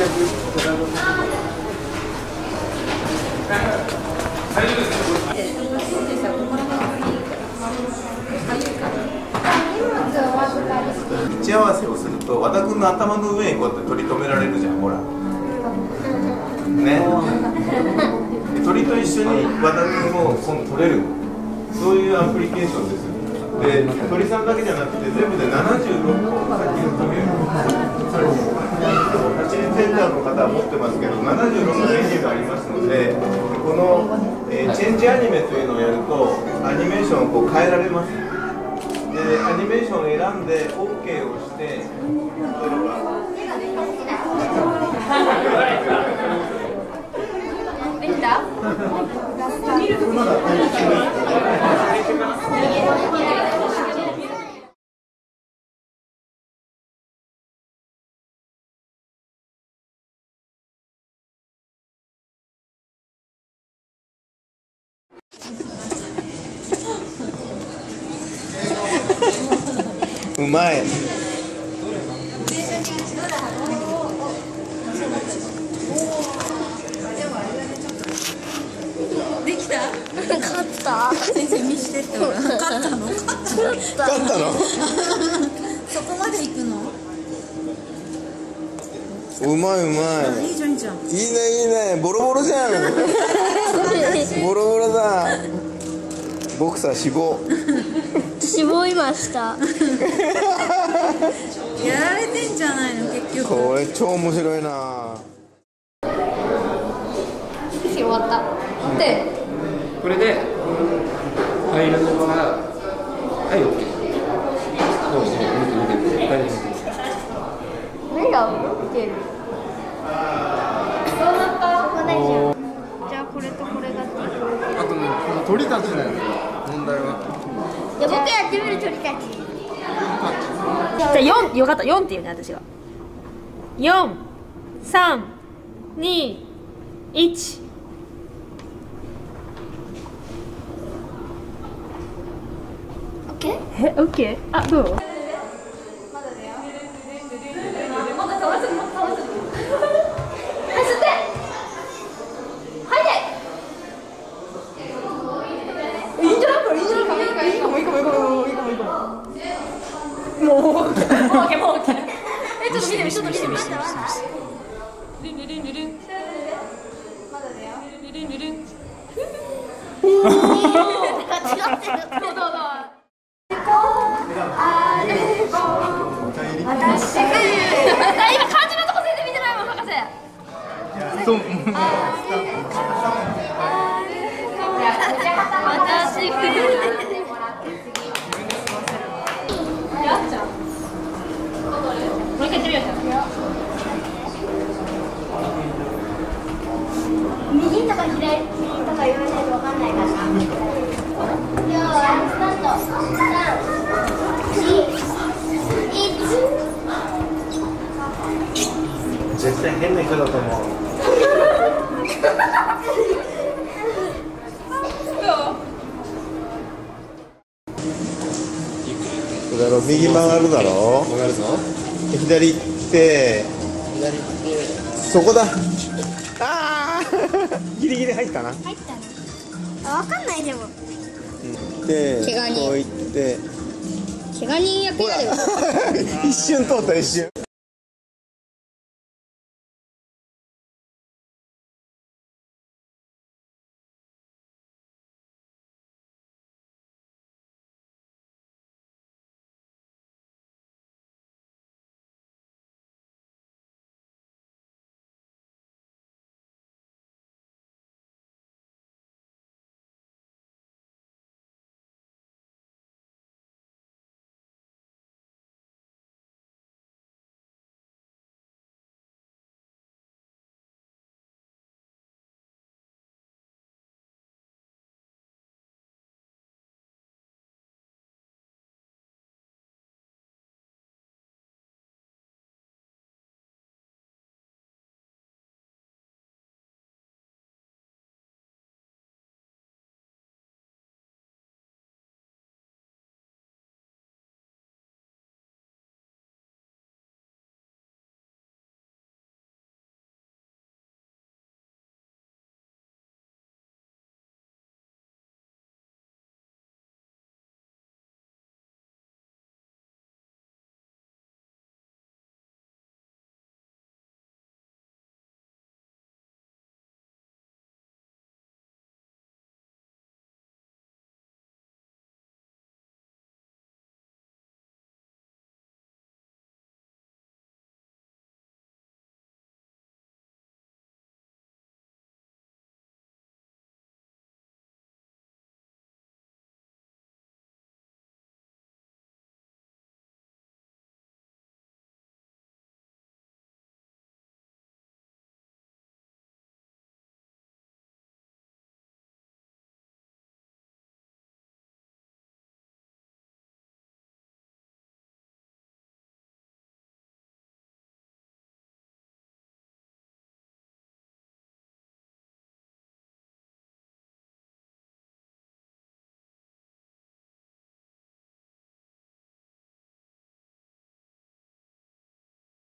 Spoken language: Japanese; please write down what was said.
打ち合わせをすると和田君の頭の上にこうやって取り留められるじゃんほら。ね。鳥と一緒に和田君もこの取れる。そういうアプリケーションですよね。で鳥さんだけじゃなくて全部で76個さっきの時走りセンターの方は持ってますけど76個メニューがありますのでこの、えーチェンジアニメというのをやるとアニメーションをこう変えられます。でアニメーションを選んで OK をして例えばできた うまい。できた？勝った。先生見してってほら勝ったの？勝った。の勝ったの？そこまで行くの？うまいうまい。いいじゃんいいじゃん。いいねいいね。ボロボロじゃん。ボロボロだ。ボクサー死亡絞りました。やられてんじゃないの結局。これ超面白いな。終わった。でこれで入るのははい OK どうぞ見て見て。見て大丈夫です目がる？どうなった？ここでじゃあこれとこれがあとねこの鳥たちだよね初めてみる鳥たちじゃあ4よかった4って言うね私が4321オッケーえオッケー？あどう？ 미리 미리 미리 미리 르릉르릉르릉 맞아요. 르릉르릉. 오. 내가 찍었어. とか左とか言わないとわかんないからな。よーい、スタート。三、二、一。絶対変な人だと思うだろ右曲がるだろ？曲がるぞで左行って左行ってそこだ ギリギリ入ったな入ったの？あ、わかんないでも。でこう行って怪我人役やるよ。一瞬通った一瞬